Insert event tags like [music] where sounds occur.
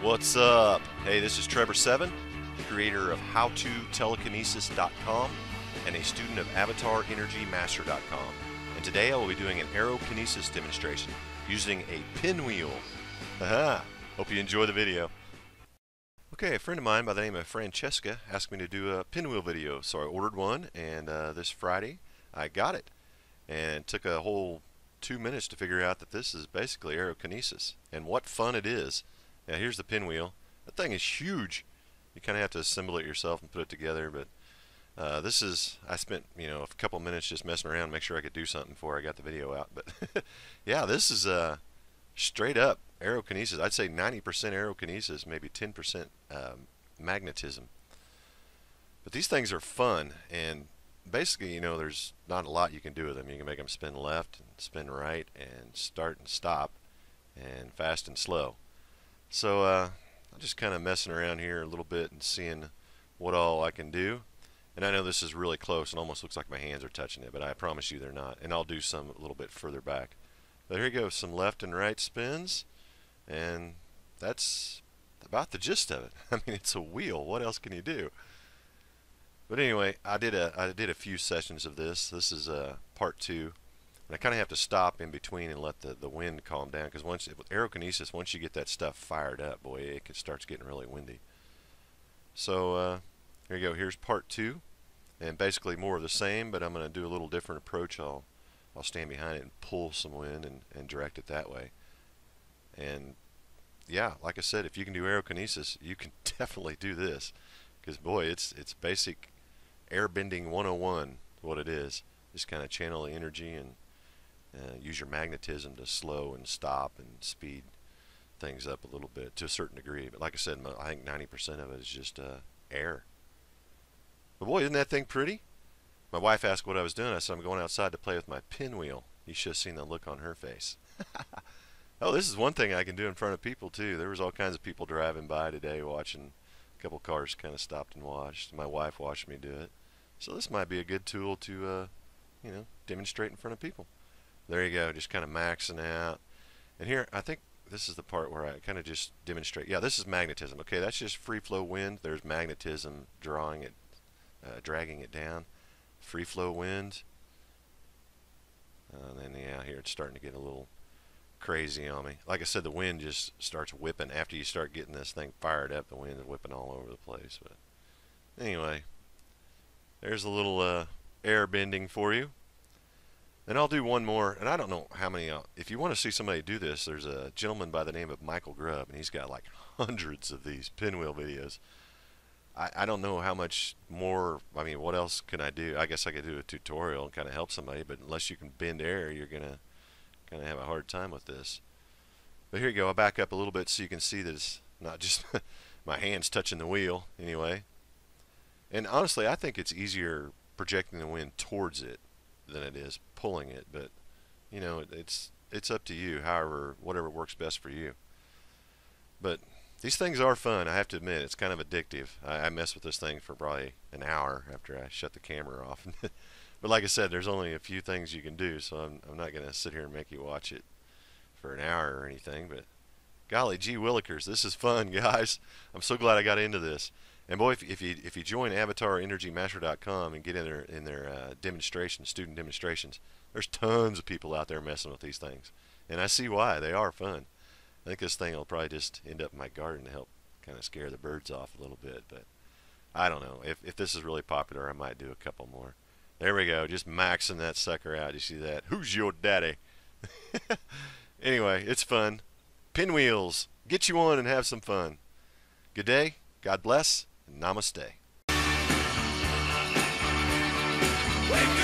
What's up? Hey, this is Trebor7, the creator of HowToTelekinesis.com and a student of AvatarEnergyMaster.com. And today I will be doing an aerokinesis demonstration using a pinwheel. Aha! Hope you enjoy the video. Okay, a friend of mine by the name of Francesca asked me to do a pinwheel video, so I ordered one, and uh, this Friday I got it. And it took a whole two minutes to figure out that this is basically aerokinesis. And what fun it is! Now here's the pinwheel. That thing is huge. You kind of have to assemble it yourself and put it together, but uh, this is, I spent, you know, a couple minutes just messing around, make sure I could do something before I got the video out. But [laughs] yeah, this is uh, straight up aerokinesis. I'd say 90% aerokinesis, maybe 10% um, magnetism. But these things are fun, and basically, you know, there's not a lot you can do with them. You can make them spin left and spin right and start and stop and fast and slow. So uh, I'm just kind of messing around here a little bit and seeing what all I can do. And I know this is really close and almost looks like my hands are touching it, but I promise you they're not. And I'll do some a little bit further back. There you go, some left and right spins. And that's about the gist of it. [laughs] I mean, it's a wheel. What else can you do? But anyway, I did a I did a few sessions of this. This is uh, part two. And I kind of have to stop in between and let the, the wind calm down because once with aerokinesis, once you get that stuff fired up, boy, it starts getting really windy. So uh, here you go. Here's part two, and basically more of the same, but I'm going to do a little different approach. I'll I'll stand behind it and pull some wind and, and direct it that way. And yeah, like I said, if you can do aerokinesis, you can [laughs] definitely do this because boy, it's it's basic airbending 101 what it is. Just kind of channel the energy and uh, use your magnetism to slow and stop and speed things up a little bit to a certain degree. But like I said, I think 90% of it is just uh, air. But boy, isn't that thing pretty? My wife asked what I was doing. I said, I'm going outside to play with my pinwheel. You should have seen the look on her face. [laughs] oh, this is one thing I can do in front of people, too. There was all kinds of people driving by today watching. A couple cars kind of stopped and watched. My wife watched me do it. So this might be a good tool to, uh, you know, demonstrate in front of people. There you go, just kind of maxing out. And here, I think this is the part where I kind of just demonstrate. Yeah, this is magnetism. Okay, that's just free flow wind. There's magnetism drawing it, uh, dragging it down. Free flow wind. And then, yeah, here it's starting to get a little crazy on me. Like I said, the wind just starts whipping. After you start getting this thing fired up, the wind is whipping all over the place. But anyway, there's a little uh, air bending for you. And I'll do one more, and I don't know how many. Uh, if you want to see somebody do this, there's a gentleman by the name of Michael Grubb, and he's got like [laughs] hundreds of these pinwheel videos. I, I don't know how much more. I mean, what else can I do? I guess I could do a tutorial and kind of help somebody, but unless you can bend air, you're gonna kind of have a hard time with this. But here you go. I'll back up a little bit so you can see that it's not just [laughs] my hands touching the wheel anyway. And honestly, I think it's easier projecting the wind towards it than it is pulling it. But you know, it's it's up to you. However, whatever works best for you. But these things are fun. I have to admit, it's kind of addictive. I, I mess with this thing for probably an hour after I shut the camera off. [laughs] but like I said, there's only a few things you can do, so I'm I'm not going to sit here and make you watch it for an hour or anything. But golly gee willikers, this is fun, [laughs] guys. I'm so glad I got into this. And boy, if, if you if you join AvatarEnergyMaster.com and get in their in their uh, demonstrations, student demonstrations, there's tons of people out there messing with these things, and I see why they are fun. I think this thing will probably just end up in my garden to help kind of scare the birds off a little bit, but I don't know. If if this is really popular, I might do a couple more. There we go, just maxing that sucker out. You see that? Who's your daddy? [laughs] anyway, it's fun. Pinwheels, get you on and have some fun. Good day. God bless. Namaste. Wake